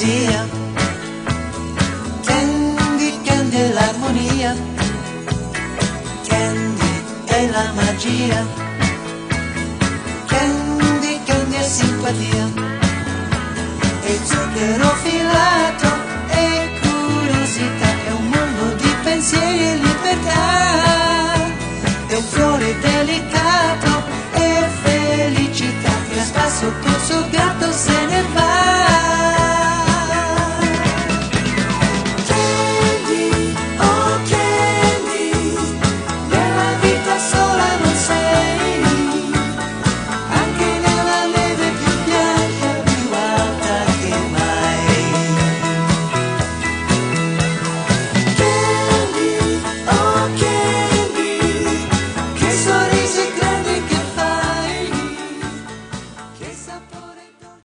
poesia, Candy, Candy è l'armonia, Candy è la magia, Candy, Candy è simpatia, e zucchero filato, e curiosità, è un mondo di pensieri e libertà, è un fiore delicato, e felicità, che a spasso col suo gatto se ne va.